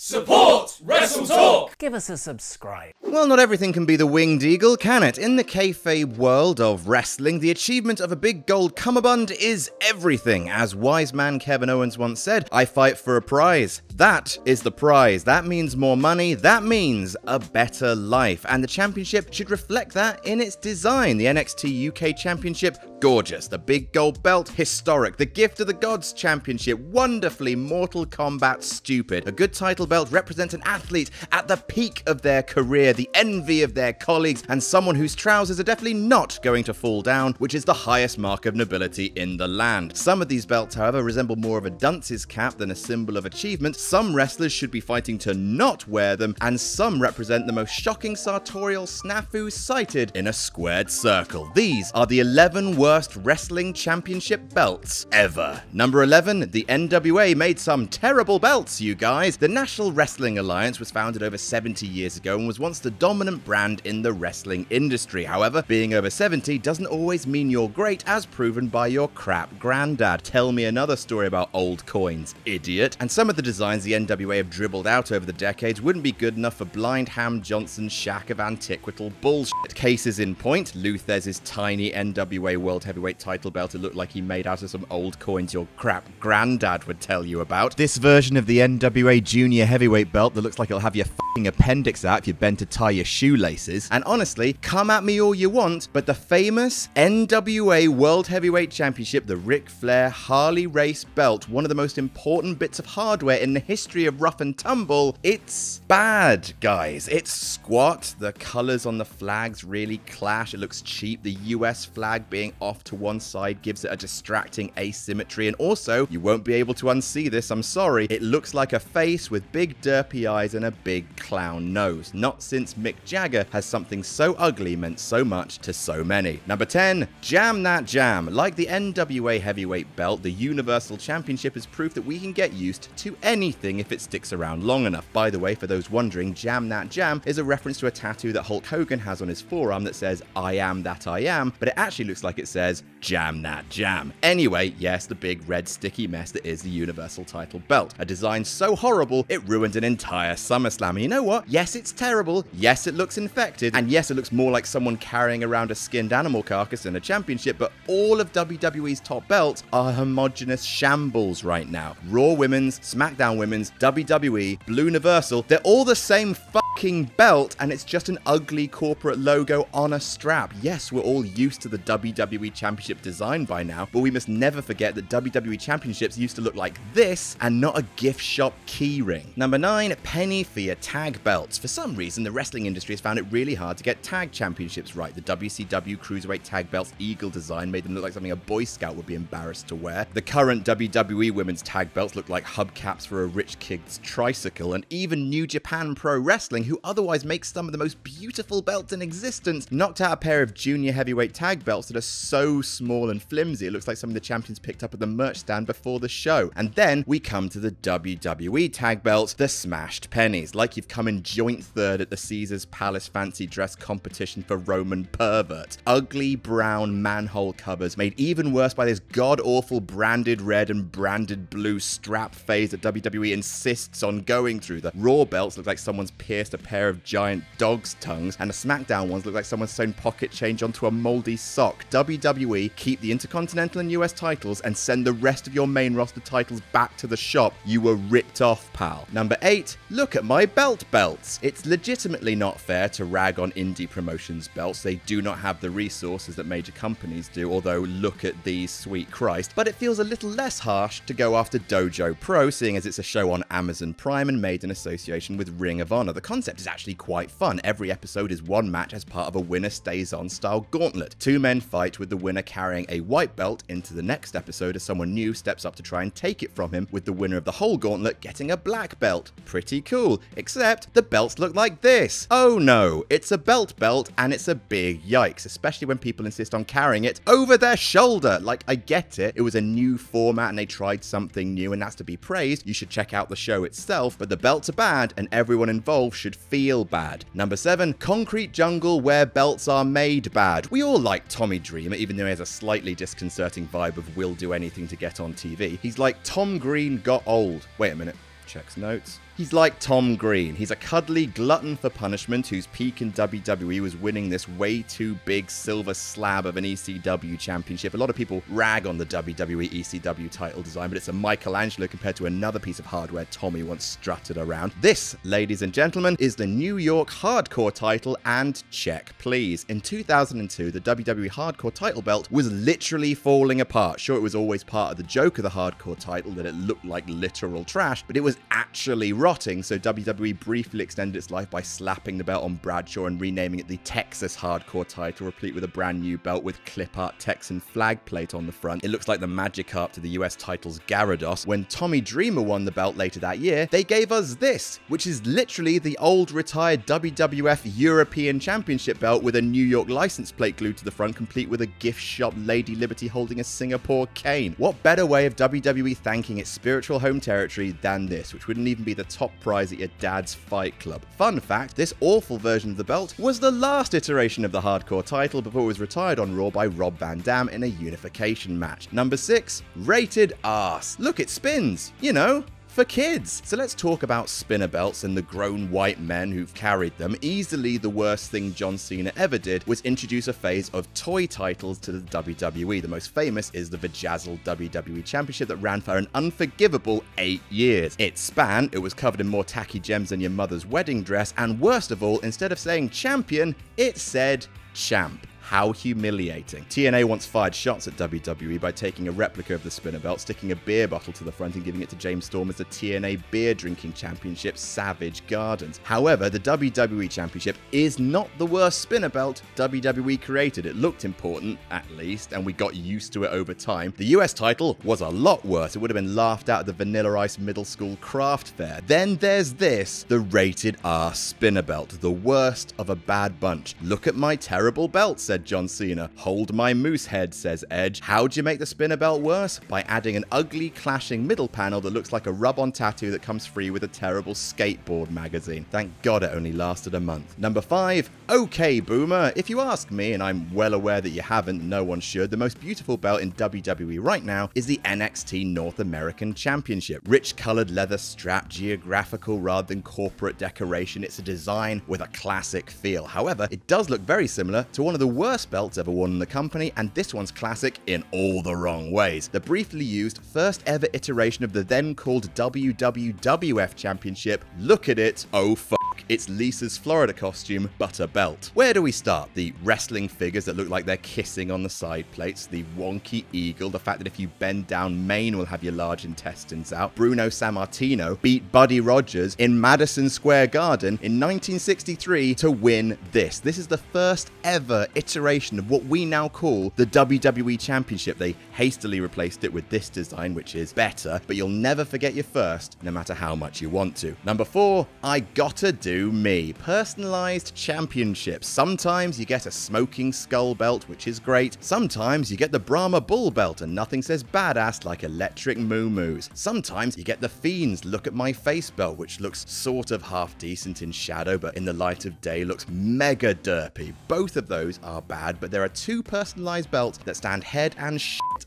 Support WrestleTalk! Give us a subscribe. Well, not everything can be the winged eagle, can it? In the kayfabe world of wrestling, the achievement of a big gold cummerbund is everything. As wise man Kevin Owens once said, I fight for a prize. That is the prize. That means more money. That means a better life. And the championship should reflect that in its design. The NXT UK Championship, gorgeous. The big gold belt, historic. The gift of the gods championship, wonderfully Mortal Kombat stupid. A good title belt represents an athlete at the peak of their career, the envy of their colleagues, and someone whose trousers are definitely not going to fall down, which is the highest mark of nobility in the land. Some of these belts, however, resemble more of a dunce's cap than a symbol of achievement. Some wrestlers should be fighting to not wear them, and some represent the most shocking sartorial snafu sighted in a squared circle. These are the 11 worst wrestling championship belts ever. Number 11, the NWA made some terrible belts, you guys. The National National Wrestling Alliance was founded over 70 years ago and was once the dominant brand in the wrestling industry. However, being over 70 doesn't always mean you're great, as proven by your crap granddad. Tell me another story about old coins, idiot. And some of the designs the NWA have dribbled out over the decades wouldn't be good enough for blind Ham Johnson's shack of antiquital bullshit. Cases in point, Lou Thesz's tiny NWA World Heavyweight title belt it looked like he made out of some old coins your crap granddad would tell you about. This version of the NWA Junior heavyweight belt that looks like it'll have your appendix out if you bend to tie your shoelaces. And honestly, come at me all you want, but the famous NWA World Heavyweight Championship, the Ric Flair Harley Race belt, one of the most important bits of hardware in the history of rough and tumble, it's bad, guys. It's squat. The colors on the flags really clash. It looks cheap. The US flag being off to one side gives it a distracting asymmetry. And also, you won't be able to unsee this, I'm sorry. It looks like a face with big derpy eyes and a big clown nose. Not since Mick Jagger has something so ugly meant so much to so many. Number 10, Jam That Jam. Like the NWA Heavyweight Belt, the Universal Championship is proof that we can get used to anything if it sticks around long enough. By the way, for those wondering, Jam That Jam is a reference to a tattoo that Hulk Hogan has on his forearm that says, I am that I am, but it actually looks like it says, Jam That Jam. Anyway, yes, the big red sticky mess that is the Universal title belt. A design so horrible, it ruined an entire SummerSlam. And you know what? Yes, it's terrible. Yes, it looks infected. And yes, it looks more like someone carrying around a skinned animal carcass in a championship. But all of WWE's top belts are homogenous shambles right now. Raw Women's, SmackDown Women's, WWE, Blue Universal, they're all the same fucking belt. And it's just an ugly corporate logo on a strap. Yes, we're all used to the WWE Championship design by now. But we must never forget that WWE Championships used to look like this and not a gift shop keyring. Number 9, penny for your tag belts. For some reason, the wrestling industry has found it really hard to get tag championships right. The WCW Cruiserweight Tag Belts Eagle design made them look like something a Boy Scout would be embarrassed to wear. The current WWE Women's Tag Belts look like hubcaps for a rich kid's tricycle, and even New Japan Pro Wrestling, who otherwise makes some of the most beautiful belts in existence, knocked out a pair of junior heavyweight tag belts that are so small and flimsy, it looks like some of the champions picked up at the merch stand before the show. And then we come to the WWE tag belts, the smashed pennies, like you've come in joint third at the Caesars Palace fancy dress competition for Roman perverts. Ugly brown manhole covers made even worse by this god awful branded red and branded blue strap phase that WWE insists on going through. The Raw belts look like someone's pierced a pair of giant dog's tongues, and the SmackDown ones look like someone's sewn pocket change onto a moldy sock. WWE, keep the Intercontinental and US titles and send the rest of your main roster titles back to the shop. You were ripped off, pal. Number 8, look at my belt belts. It's legitimately not fair to rag on indie promotions belts. They do not have the resources that major companies do, although look at these, sweet Christ. But it feels a little less harsh to go after Dojo Pro, seeing as it's a show on Amazon Prime and made in association with Ring of Honor. The concept is actually quite fun. Every episode is one match as part of a winner stays on style gauntlet. Two men fight with the winner carrying a white belt into the next episode as someone new steps up to try and take it from him, with the winner of the whole gauntlet getting a black belt. Pretty cool, except the belts look like this. Oh no, it's a belt belt and it's a big yikes, especially when people insist on carrying it over their shoulder. Like, I get it, it was a new format and they tried something new and that's to be praised. You should check out the show itself, but the belts are bad and everyone involved should feel bad. Number seven, Concrete Jungle where belts are made bad. We all like Tommy Dreamer, even though he has a slightly disconcerting vibe of will do anything to get on TV. He's like Tom Green got old. Wait a minute. Checks notes. He's like Tom Green. He's a cuddly glutton for punishment whose peak in WWE was winning this way too big silver slab of an ECW championship. A lot of people rag on the WWE ECW title design, but it's a Michelangelo compared to another piece of hardware Tommy once strutted around. This, ladies and gentlemen, is the New York Hardcore title and check, please. In 2002, the WWE Hardcore title belt was literally falling apart. Sure, it was always part of the joke of the Hardcore title that it looked like literal trash, but it was actually rotting, so WWE briefly extended its life by slapping the belt on Bradshaw and renaming it the Texas Hardcore title, replete with a brand new belt with clip art Texan flag plate on the front. It looks like the magic Magikarp to the US title's Gyarados. When Tommy Dreamer won the belt later that year, they gave us this, which is literally the old retired WWF European Championship belt with a New York license plate glued to the front, complete with a gift shop Lady Liberty holding a Singapore cane. What better way of WWE thanking its spiritual home territory than this, which wouldn't even be the top prize at your dad's fight club. Fun fact this awful version of the belt was the last iteration of the hardcore title before it was retired on Raw by Rob Van Dam in a unification match. Number 6, Rated ass. Look, it spins. You know, for kids. So let's talk about spinner belts and the grown white men who've carried them. Easily the worst thing John Cena ever did was introduce a phase of toy titles to the WWE. The most famous is the Vajazzle WWE Championship that ran for an unforgivable eight years. It span, it was covered in more tacky gems than your mother's wedding dress, and worst of all, instead of saying champion, it said champ. How humiliating. TNA once fired shots at WWE by taking a replica of the spinner belt, sticking a beer bottle to the front, and giving it to James Storm as the TNA Beer Drinking Championship Savage Gardens. However, the WWE Championship is not the worst spinner belt WWE created. It looked important, at least, and we got used to it over time. The US title was a lot worse. It would have been laughed out at the Vanilla Ice Middle School Craft Fair. Then there's this, the Rated R spinner belt, the worst of a bad bunch. Look at my terrible belt, said said John Cena. Hold my moose head, says Edge. How'd you make the spinner belt worse? By adding an ugly, clashing middle panel that looks like a rub on tattoo that comes free with a terrible skateboard magazine. Thank God it only lasted a month. Number 5. Okay, Boomer. If you ask me, and I'm well aware that you haven't, no one should, the most beautiful belt in WWE right now is the NXT North American Championship. Rich colored leather strap, geographical rather than corporate decoration. It's a design with a classic feel. However, it does look very similar to one of the worst worst belts ever worn in the company, and this one's classic in all the wrong ways. The briefly used first ever iteration of the then called WWWF Championship. Look at it, oh fuck. It's Lisa's Florida costume, but a belt. Where do we start? The wrestling figures that look like they're kissing on the side plates, the wonky eagle, the fact that if you bend down, Maine will have your large intestines out. Bruno Sammartino beat Buddy Rogers in Madison Square Garden in 1963 to win this. This is the first ever iteration of what we now call the WWE Championship. They hastily replaced it with this design, which is better, but you'll never forget your first, no matter how much you want to. Number four, I gotta do do me. Personalized championships. Sometimes you get a smoking skull belt, which is great. Sometimes you get the Brahma Bull belt, and nothing says badass like electric moo. Sometimes you get the Fiends Look at My Face belt, which looks sort of half decent in shadow, but in the light of day looks mega derpy. Both of those are bad, but there are two personalized belts that stand head and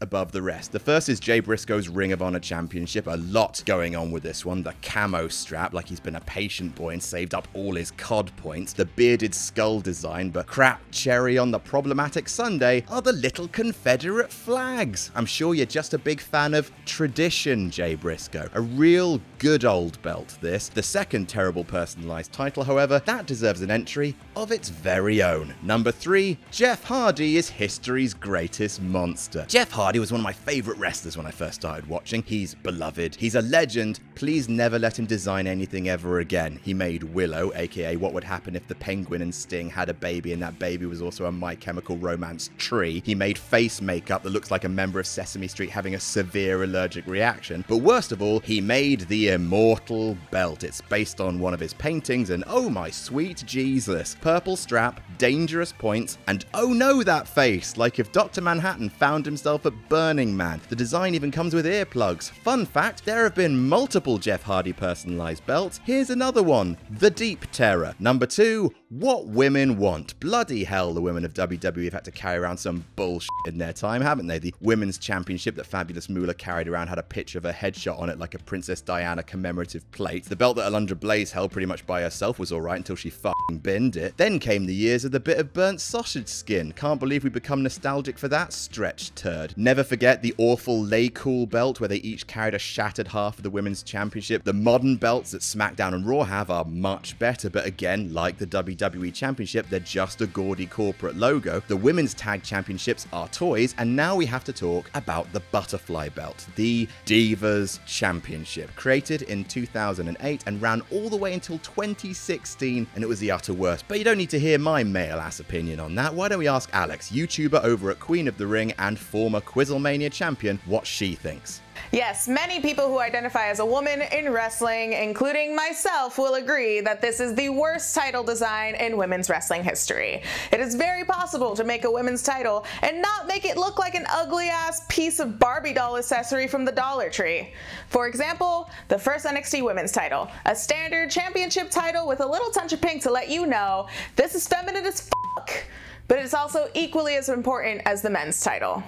above the rest. The first is Jay Briscoe's Ring of Honor Championship. A lot going on with this one. The camo strap, like he's been a patient boy and saved up all his COD points. The bearded skull design, but crap cherry on the problematic sundae are the little Confederate flags. I'm sure you're just a big fan of tradition, Jay Briscoe. A real good old belt, this. The second terrible personalized title, however, that deserves an entry of its very own. Number three, Jeff Hardy is history's greatest monster. Jeff Hardy was one of my favorite wrestlers when I first started watching. He's beloved. He's a legend. Please never let him design anything ever again. He made Willow, aka What Would Happen If the Penguin and Sting Had a Baby and that baby was also a My Chemical Romance tree. He made face makeup that looks like a member of Sesame Street having a severe allergic reaction. But worst of all, he made the immortal belt. It's based on one of his paintings, and oh my sweet Jesus. Purple strap, dangerous points, and oh no, that face! Like if Dr. Manhattan found himself at Burning Man. The design even comes with earplugs. Fun fact there have been multiple Jeff Hardy personalized belts. Here's another one The Deep Terror. Number two, What Women Want. Bloody hell, the women of WWE have had to carry around some bullshit in their time, haven't they? The Women's Championship that Fabulous Moolah carried around had a picture of a headshot on it like a Princess Diana commemorative plate. The belt that Alundra Blaze held pretty much by herself was alright until she fucking binned it. Then came the years of the bit of burnt sausage skin. Can't believe we become nostalgic for that stretch turd. Never forget the awful LayCool belt where they each carried a shattered half of the Women's Championship. The modern belts that SmackDown and Raw have are much better, but again, like the WWE Championship, they're just a gaudy corporate logo. The Women's Tag Championships are toys, and now we have to talk about the Butterfly Belt, the Divas Championship, created in 2008 and ran all the way until 2016, and it was the utter worst. But you don't need to hear my male ass opinion on that. Why don't we ask Alex, YouTuber over at Queen of the Ring and former Quizzlemania champion, what she thinks? Yes, many people who identify as a woman in wrestling, including myself, will agree that this is the worst title design in women's wrestling history. It is very possible to make a women's title and not make it look like an ugly ass piece of Barbie doll accessory from the Dollar Tree. For example, the first NXT women's title, a standard championship title with a little touch of pink to let you know this is feminine as fuck, but it's also equally as important as the men's title.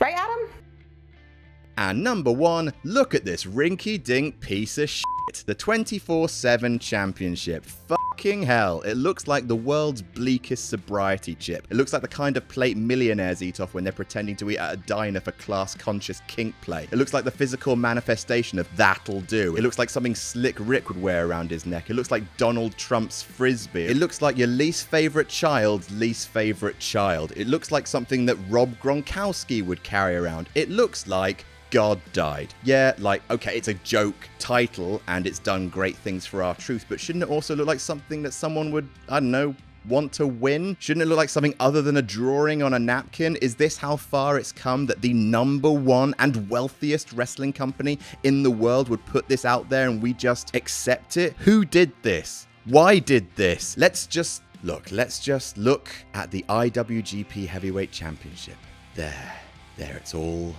Right, Adam? And number one, look at this rinky dink piece of shit. The 24 7 championship. Fucking hell. It looks like the world's bleakest sobriety chip. It looks like the kind of plate millionaires eat off when they're pretending to eat at a diner for class conscious kink play. It looks like the physical manifestation of that'll do. It looks like something Slick Rick would wear around his neck. It looks like Donald Trump's frisbee. It looks like your least favorite child's least favorite child. It looks like something that Rob Gronkowski would carry around. It looks like God died. Yeah, like, okay, it's a joke title and it's done great things for R-Truth, but shouldn't it also look like something that someone would, I don't know, want to win? Shouldn't it look like something other than a drawing on a napkin? Is this how far it's come that the number one and wealthiest wrestling company in the world would put this out there and we just accept it? Who did this? Why did this? Let's just look, let's just look at the IWGP Heavyweight Championship. There, there, it's all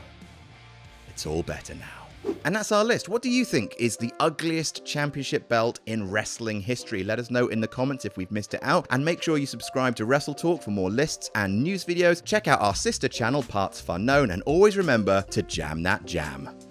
it's all better now. And that's our list. What do you think is the ugliest championship belt in wrestling history? Let us know in the comments if we've missed it out. And make sure you subscribe to WrestleTalk for more lists and news videos. Check out our sister channel, partsFUNknown, and always remember to jam that jam.